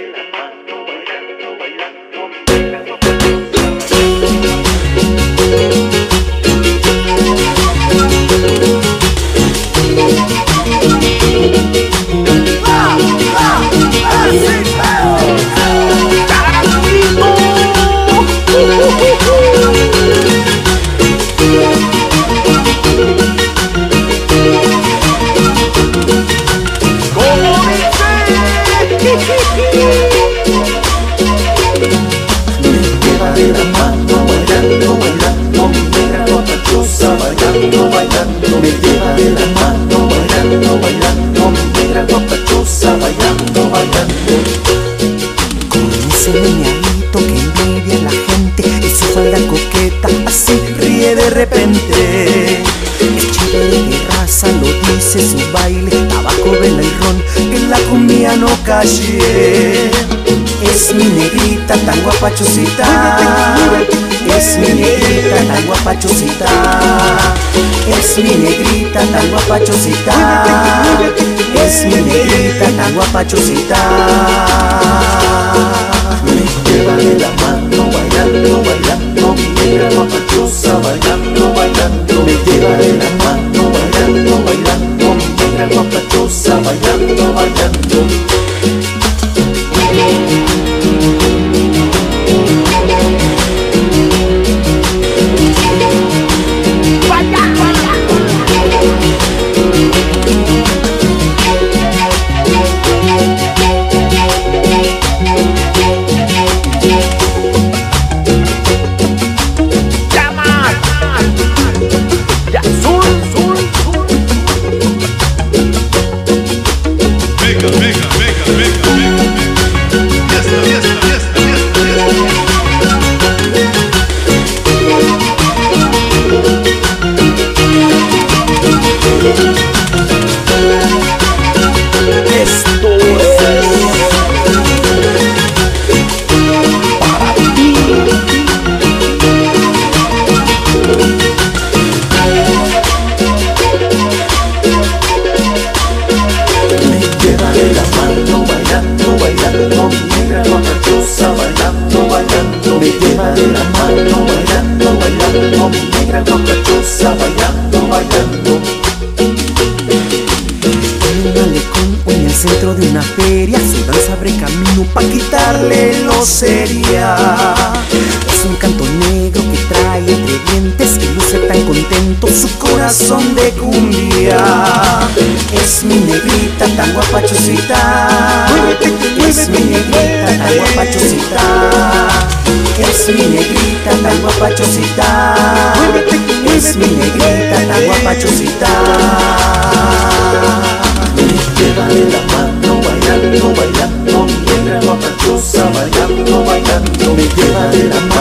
de la mano, bailando, Falda coqueta así ríe de repente. Es chévere de raza, lo dice su baile Tabaco, vela y ron, que la cumbia no calle. Es mi negrita tan guapachosita Es mi negrita tan guapachosita Es mi negrita tan guapachosita Es mi negrita tan guapachosita bailando, bailando. Esto es para ti. Me lleva de la mano bailando, bailando, mi negra guapachosa bailando, bailando. Me lleva de la mano bailando, bailando, mi negra guapachosa bailando, bailando. feria Silvanza abre camino pa' quitarle locería Es un canto negro que trae entre dientes Y luce tan contento su corazón de cumbia. Es mi negrita tan guapachosita. Es mi negrita tan guapachucita es mi negrita tan guapachosita. Es mi negrita tan guapachosita. La me lleva de la mano.